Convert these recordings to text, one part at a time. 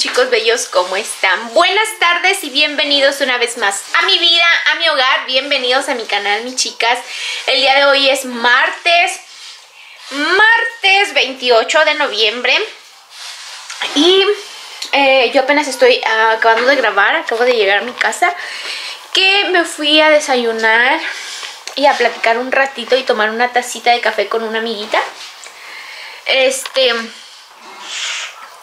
chicos bellos, ¿cómo están? Buenas tardes y bienvenidos una vez más a mi vida, a mi hogar, bienvenidos a mi canal mis chicas. El día de hoy es martes, martes 28 de noviembre y eh, yo apenas estoy acabando de grabar, acabo de llegar a mi casa que me fui a desayunar y a platicar un ratito y tomar una tacita de café con una amiguita. Este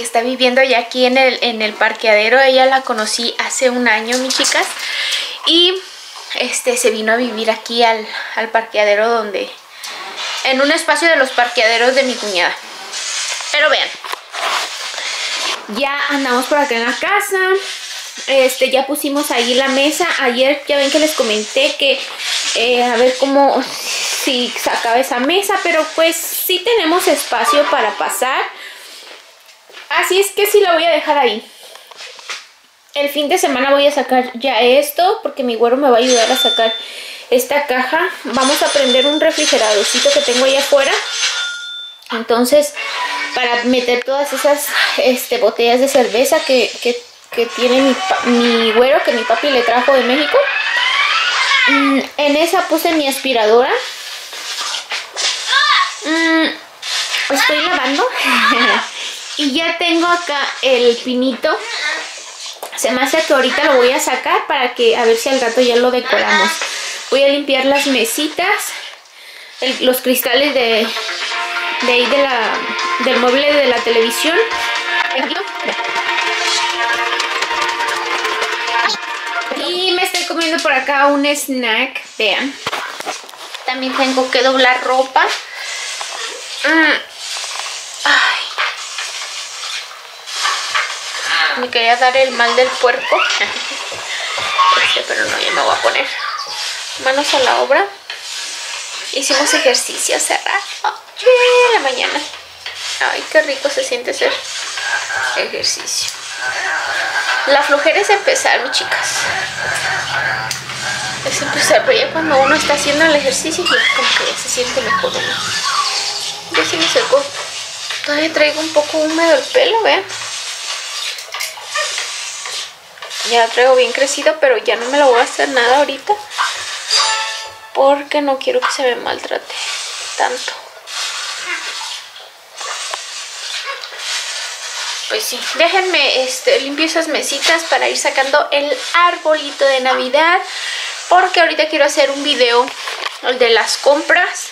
que está viviendo ya aquí en el, en el parqueadero. Ella la conocí hace un año, mis chicas. Y este se vino a vivir aquí al, al parqueadero donde... En un espacio de los parqueaderos de mi cuñada. Pero vean. Ya andamos por acá en la casa. Este, ya pusimos ahí la mesa. Ayer ya ven que les comenté que eh, a ver cómo si sacaba esa mesa. Pero pues sí tenemos espacio para pasar. Así es que sí la voy a dejar ahí. El fin de semana voy a sacar ya esto porque mi güero me va a ayudar a sacar esta caja. Vamos a prender un refrigeradorcito que tengo ahí afuera. Entonces, para meter todas esas este, botellas de cerveza que, tiene mi, mi güero, que mi papi le trajo de México. Mm, en esa puse mi aspiradora. Mm, estoy lavando. Y ya tengo acá el pinito. Se me hace que ahorita lo voy a sacar para que a ver si al rato ya lo decoramos. Voy a limpiar las mesitas, los cristales de, de ahí del mueble de la televisión. Y me estoy comiendo por acá un snack, vean. También tengo que doblar ropa. Mm. Me quería dar el mal del puerco. Pero no, ya me voy a poner manos a la obra. Hicimos ejercicio hace la mañana. Ay, qué rico se siente hacer ejercicio. La flojera es empezar, mis chicas. Es empezar, pero ya cuando uno está haciendo el ejercicio, ya como que ya se siente mejor uno. Ya se me secó. Todavía traigo un poco húmedo el pelo, vean. Ya traigo bien crecido, pero ya no me lo voy a hacer nada ahorita. Porque no quiero que se me maltrate tanto. Pues sí, déjenme este, limpio esas mesitas para ir sacando el arbolito de Navidad. Porque ahorita quiero hacer un video de las compras.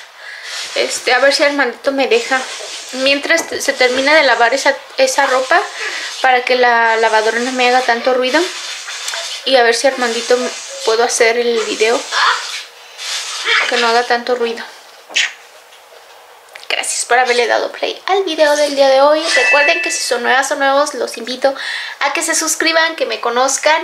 Este, a ver si Armandito me deja. Mientras se termina de lavar esa, esa ropa, para que la lavadora no me haga tanto ruido y a ver si Armandito puedo hacer el video. Que no haga tanto ruido. Gracias por haberle dado play al video del día de hoy. Recuerden que si son nuevas o nuevos los invito a que se suscriban, que me conozcan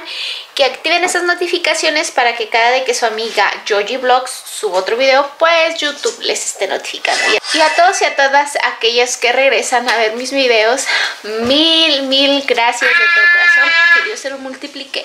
que activen esas notificaciones para que cada vez que su amiga Joji Vlogs suba otro video pues YouTube les esté notificando. Y a todos y a todas aquellas que regresan a ver mis videos mil mil gracias de todo corazón. Que Dios se lo multiplique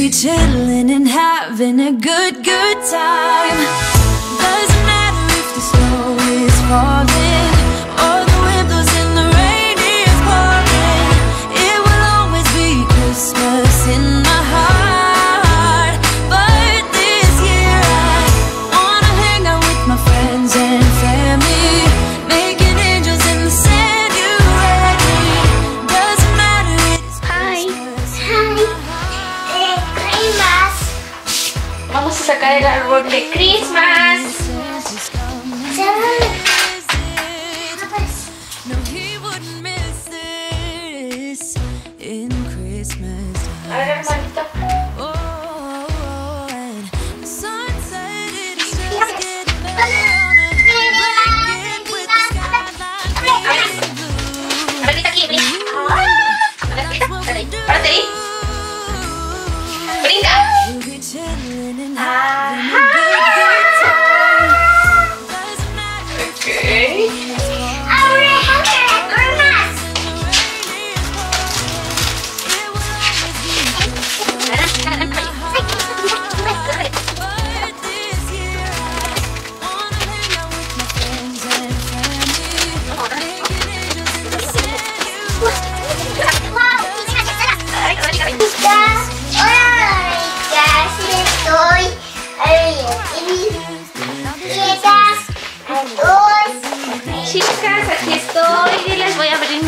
be chilling and having a good, good time. Doesn't matter if the snow is falling. Chicas, aquí estoy y les voy a abrir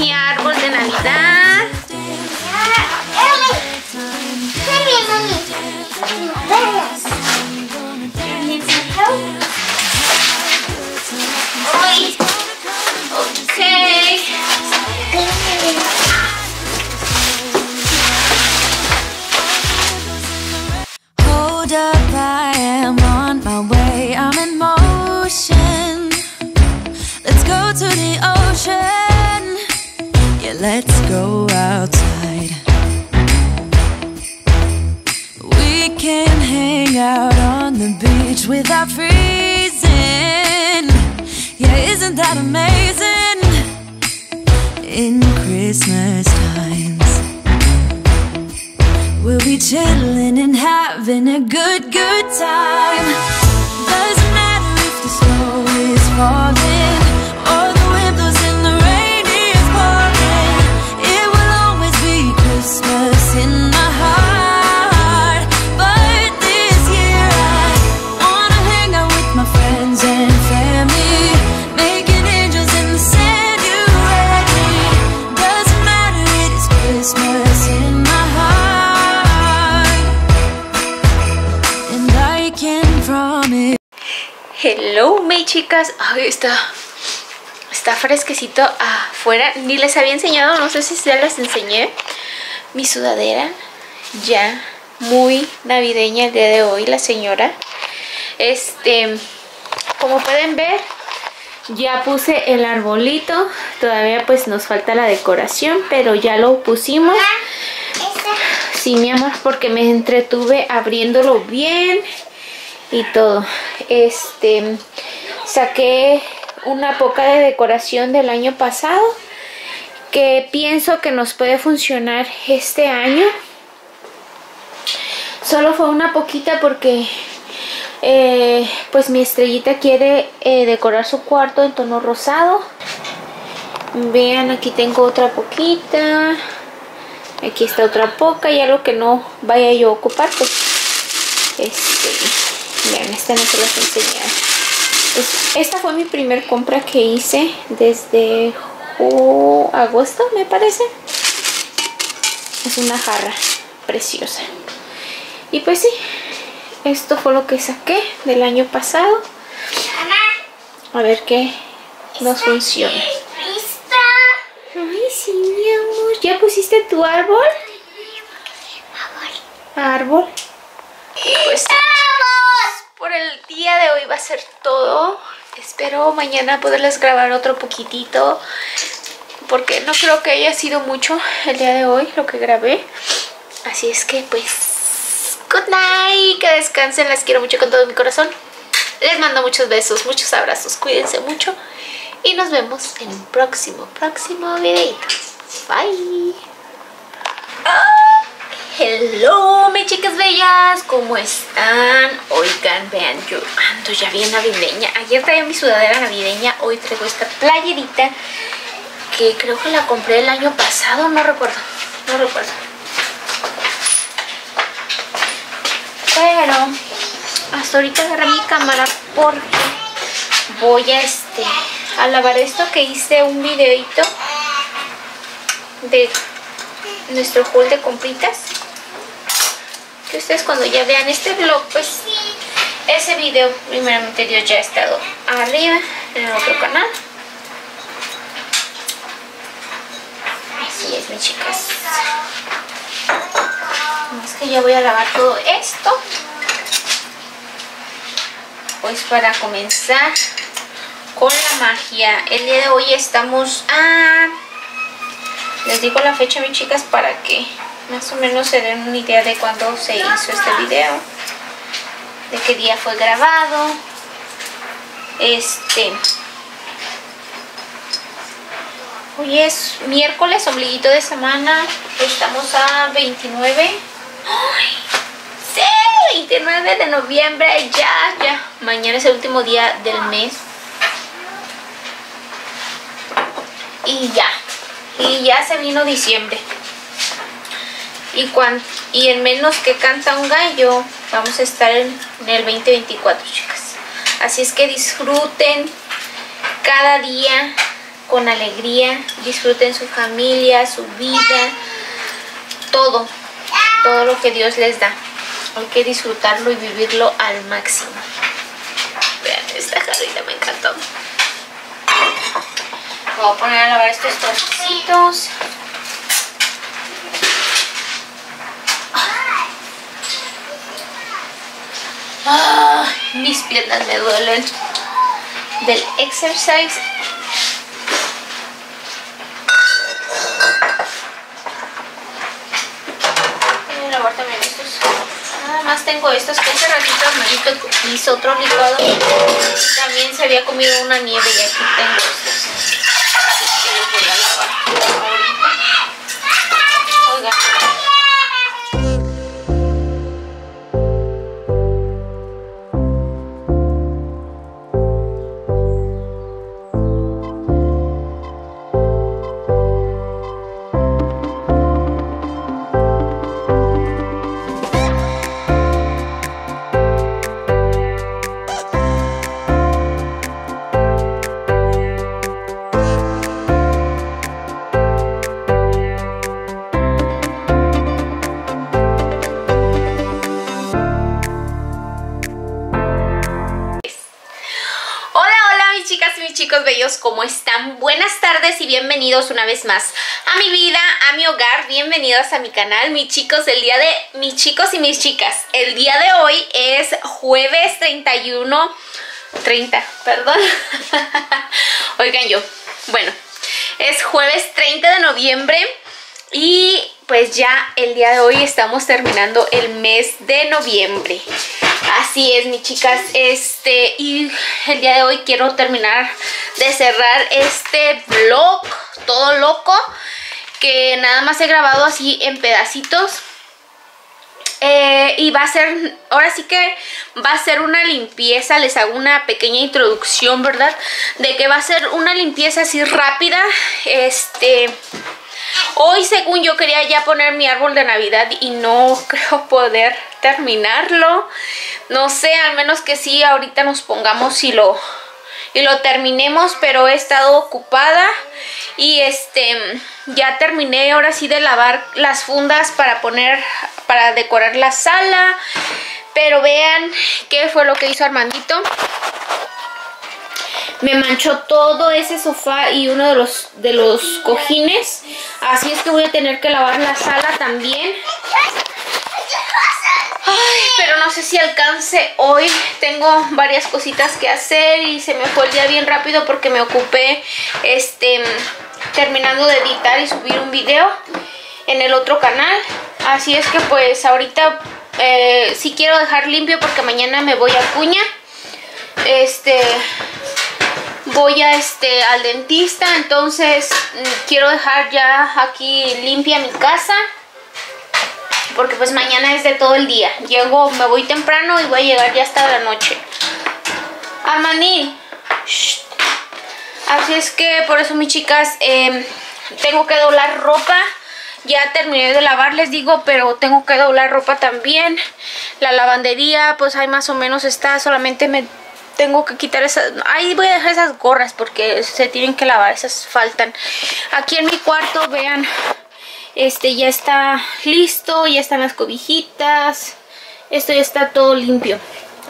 let's go outside. We can hang out on the beach without freezing. Yeah, isn't that amazing? In Christmas times. We'll be chilling and having a good, good time. Chicas. Ay, está, está fresquecito afuera. Ni les había enseñado, no sé si ya les enseñé mi sudadera. Ya muy navideña el día de hoy, la señora. Este, como pueden ver, ya puse el arbolito. Todavía pues nos falta la decoración, pero ya lo pusimos. Sí, mi amor, porque me entretuve abriéndolo bien y todo. Este, saqué una poca de decoración del año pasado que pienso que nos puede funcionar este año. Solo fue una poquita porque eh, pues mi estrellita quiere eh, decorar su cuarto en tono rosado. Vean, aquí tengo otra poquita. Aquí está otra poca y algo que no vaya yo a ocupar, pues este, vean, esta no se las enseñar. Pues, esta fue mi primer compra que hice desde agosto, me parece. Es una jarra preciosa. Y pues sí, esto fue lo que saqué del año pasado. A ver qué nos funciona. Ay, sí, mi amor. ¿Ya pusiste tu árbol? Árbol. Y pues por el día de hoy va a ser todo. Espero mañana poderles grabar otro poquitito. Porque no creo que haya sido mucho el día de hoy lo que grabé. Así es que pues... Good night. Que descansen. Las quiero mucho con todo mi corazón. Les mando muchos besos, muchos abrazos. Cuídense mucho. Y nos vemos en un próximo, próximo videito. Bye. Hello, mis chicas bellas. ¿Cómo están? Oigan, vean, yo ando ya bien navideña. Ayer traía mi sudadera navideña. Hoy traigo esta playerita que creo que la compré el año pasado. No recuerdo, no recuerdo. Pero hasta ahorita agarré mi cámara porque voy a este a lavar esto que hice un videito de nuestro haul de compritas que ustedes cuando ya vean este vlog pues ese video primeramente Dios ya ha estado arriba en el otro canal así es mis chicas que ya voy a lavar todo esto. Pues para comenzar con la magia. El día de hoy estamos a... Les digo la fecha, mis chicas, para que más o menos se den una idea de cuándo se hizo este video. De qué día fue grabado. Este... Hoy es miércoles, ombliguito de semana. Estamos a 29. ¡Ay! ¡Sí! 29 de noviembre. Ya, ya. Mañana es el último día del mes. Y ya. Y ya se vino diciembre. Y, cuan, y en menos que canta un gallo, vamos a estar en, el 2024, chicas. Así es que disfruten cada día con alegría, disfruten su familia, su vida, todo, todo lo que Dios les da. Hay que disfrutarlo y vivirlo al máximo. Vean, esta jarrita me encantó. Voy a poner a lavar estos trocitos. Mis piernas me duelen del exercise. Nada más tengo estos que hace ratito Armandito hizo otro licuado. También se había comido una nieve y aquí tengo ¿cómo están? Buenas tardes y bienvenidos una vez más a mi vida, a mi hogar, bienvenidos a mi canal, mis chicos, el día de mis chicos y mis chicas. El día de hoy es jueves 31, 30, perdón. Oigan yo, bueno, es jueves 30 de noviembre y pues ya el día de hoy estamos terminando el mes de noviembre. Así es, mis chicas. Este, y el día de hoy quiero terminar de cerrar este vlog todo loco. Que nada más he grabado así en pedacitos. Eh, y va a ser, ahora sí que va a ser una limpieza, les hago una pequeña introducción, ¿verdad? De que va a ser una limpieza así rápida, este... Hoy según yo quería ya poner mi árbol de navidad y no creo poder terminarlo. No sé, al menos que sí, ahorita nos pongamos y lo, y lo terminemos, pero he estado ocupada y este ya terminé ahora sí de lavar las fundas para poner, para decorar la sala. Pero vean qué fue lo que hizo Armandito me manchó todo ese sofá y uno de los de los cojines. Así es que voy a tener que lavar la sala también. Ay, pero no sé si alcance hoy. Tengo varias cositas que hacer y se me fue el día bien rápido porque me ocupé este terminando de editar y subir un video en el otro canal. Así es que pues ahorita eh, sí quiero dejar limpio porque mañana me voy a Cuña este voy a este al dentista entonces mm, quiero dejar ya aquí limpia mi casa porque pues mañana es de todo el día llego me voy temprano y voy a llegar ya hasta la noche Armani shh. así es que por eso mis chicas eh, tengo que doblar ropa ya terminé de lavar, les digo, pero tengo que doblar ropa también. La lavandería, pues ahí más o menos está, solamente me tengo que quitar esas ahí voy a dejar esas gorras porque se tienen que lavar esas faltan. Aquí en mi cuarto vean este ya está listo ya están las cobijitas esto ya está todo limpio.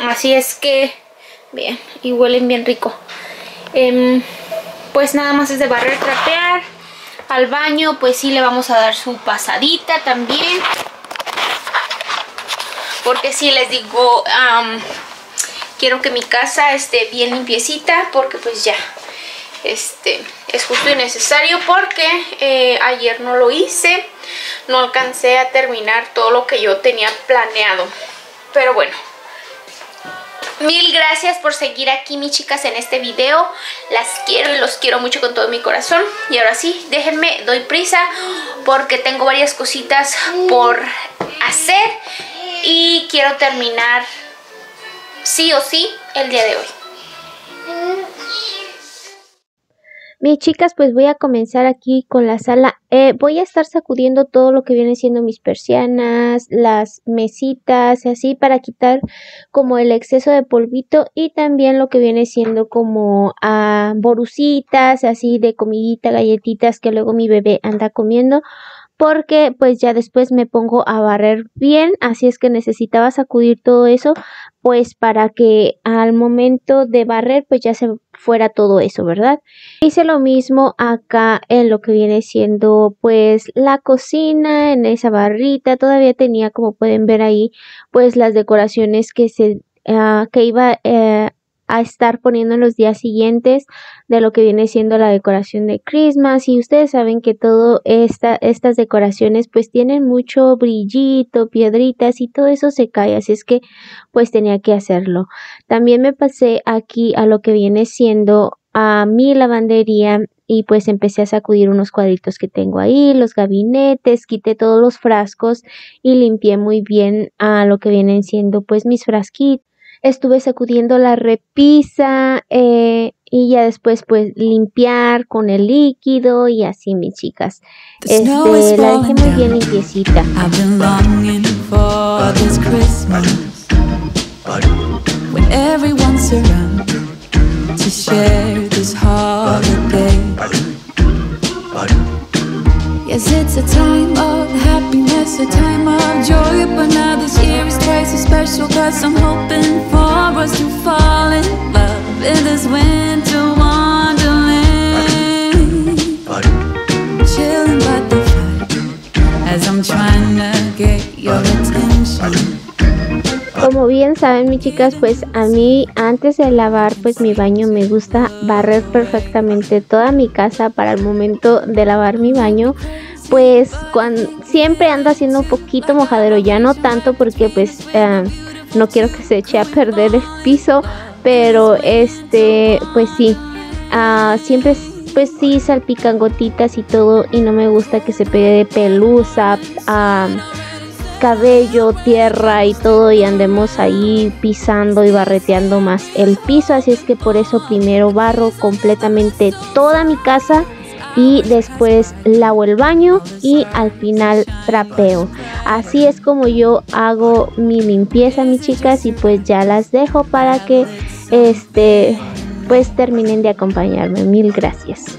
Así es que bien y huelen bien rico. Eh, pues nada más es de barrer trapear al baño pues sí le vamos a dar su pasadita también. Porque si les digo, am, quiero que mi casa esté bien limpiecita porque pues ya, este, es justo y necesario porque eh, ayer no lo hice, no alcancé a terminar todo lo que yo tenía planeado, pero bueno. Mil gracias por seguir aquí, mis chicas, en este video. Las quiero y los quiero mucho con todo mi corazón. Y ahora sí, déjenme, doy prisa porque tengo varias cositas por hacer y quiero terminar sí o sí el día de hoy. Mis chicas, pues voy a comenzar aquí con la sala. Eh, voy a estar sacudiendo todo lo que viene siendo mis persianas, las mesitas, así para quitar como el exceso de polvito y también lo que viene siendo como ah, borucitas, así de comidita, galletitas que luego mi bebé anda comiendo porque pues ya después me pongo a barrer bien, así es que necesitaba sacudir todo eso pues para que al momento de barrer pues ya se fuera todo eso, ¿verdad? Hice lo mismo acá en lo que viene siendo pues la cocina, en esa barrita, todavía tenía como pueden ver ahí pues las decoraciones que se uh, que iba uh, a estar poniendo en los días siguientes de lo que viene siendo la decoración de Christmas. Y ustedes saben que todo esta, estas decoraciones pues tienen mucho brillito, piedritas y todo eso se cae, así es que pues tenía que hacerlo. También me pasé aquí a lo que viene siendo a mi lavandería y pues empecé a sacudir unos cuadritos que tengo ahí, los gabinetes, quité todos los frascos y limpié muy bien a lo que vienen siendo pues mis frasquitos estuve sacudiendo la repisa eh, y ya después pues limpiar con el líquido y así mis chicas. Este, la dejé muy bien limpiecita. I've been longing for this Christmas when everyone's around to share this holiday. Yes, it's a time of happiness, a time of joy, but now this year is twice as special cause I'm hoping for us to fall in love in this winter wonderland. Chilling by the fire as I'm trying to get your attention. Como bien saben mis chicas, pues a mí antes de lavar pues mi baño me gusta barrer perfectamente toda mi casa para el momento de lavar mi baño. Pues cuando, siempre anda haciendo un poquito mojadero, ya no tanto porque pues eh, no quiero que se eche a perder el piso, pero este pues sí, ah, siempre pues sí salpican gotitas y todo y no me gusta que se pegue de pelusa. ah, cabello, tierra y todo y andemos ahí pisando y barreteando más el piso, así es que por eso primero barro completamente toda mi casa y después lavo el baño y al final trapeo. Así es como yo hago mi limpieza, mis chicas, y pues ya las dejo para que este pues terminen de acompañarme. Mil gracias.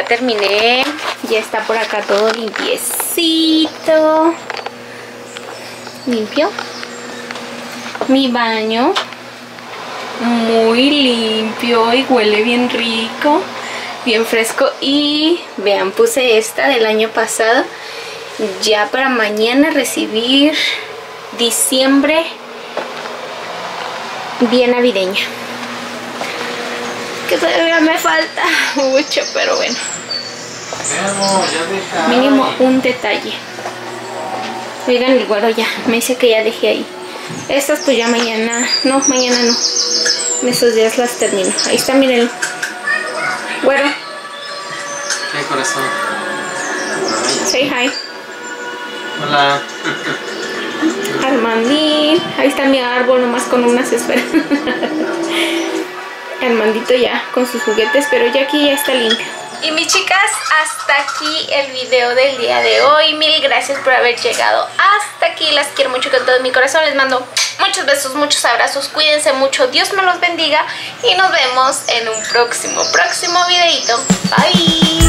Ya terminé. Ya está por acá todo limpiecito. Limpio. Mi baño. Muy limpio y huele bien rico. Bien fresco. Y vean, puse esta del año pasado. ya para mañana recibir diciembre bien navideña. Que todavía me falta mucho, pero bueno. Mínimo un detalle. Oigan, el güero ya, me dice que ya dejé ahí. Estas pues ya mañana, no, mañana no. En esos días las termino. Ahí está, miren. Güero, ¿Qué corazón? say hi. Hola. Armandín. Ahí está mi árbol, nomás con unas esferas. Armandito ya con sus juguetes, pero ya aquí ya está limpio. Y mis chicas, hasta aquí el video del día de hoy. Mil gracias por haber llegado hasta aquí. Las quiero mucho con todo mi corazón. Les mando muchos besos, muchos abrazos. Cuídense mucho. Dios me los bendiga. Y nos vemos en un próximo, próximo videito. Bye.